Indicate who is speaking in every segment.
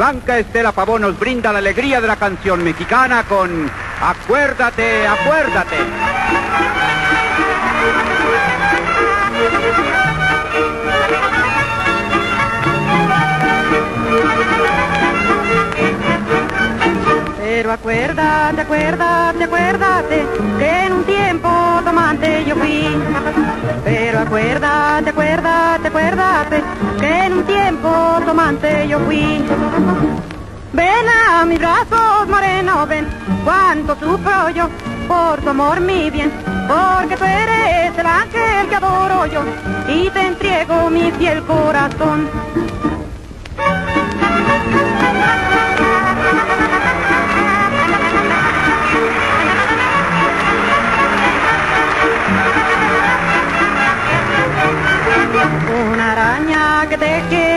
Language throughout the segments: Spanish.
Speaker 1: Blanca Estela Pavón nos brinda la alegría de la canción mexicana con Acuérdate, acuérdate.
Speaker 2: Pero acuérdate, acuérdate, acuérdate que en un tiempo tomante yo fui. Pero acuérdate, acuérdate, tomante yo fui. Ven a mis brazos, moreno, ven, cuánto sufro yo por tu amor, mi bien, porque tú eres el ángel que adoro yo y te entrego mi fiel corazón. Una araña que teje en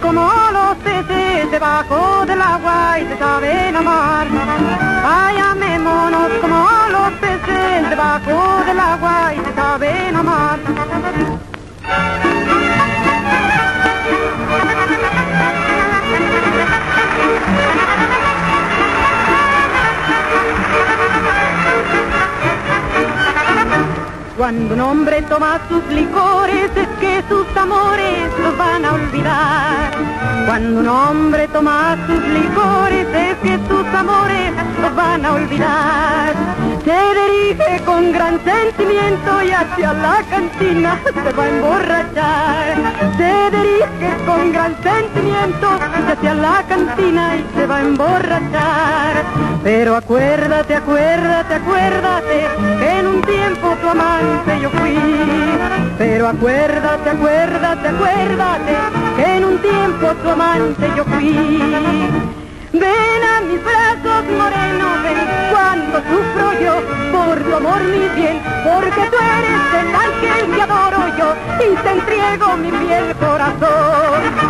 Speaker 2: como los peces debajo del agua y se saben amar. Ay, amémonos como los peces debajo del agua y se saben amar. Cuando un hombre toma sus licores es que sus amores los van a olvidar. Cuando un hombre toma sus licores es que sus amores los van a olvidar. Se dirige con gran sentimiento y hacia la cantina se va a emborrachar. Se dirige con gran sentimiento y hacia la cantina y se va a emborrachar. Pero acuérdate, acuérdate, acuérdate que en un tiempo tu amante yo fui. Pero acuérdate, acuérdate, acuérdate tiempo tu amante yo fui. Ven a mis brazos, moreno, ven cuando sufro yo por tu amor, mi bien, porque tú eres el ángel que adoro yo y te entrego mi fiel corazón.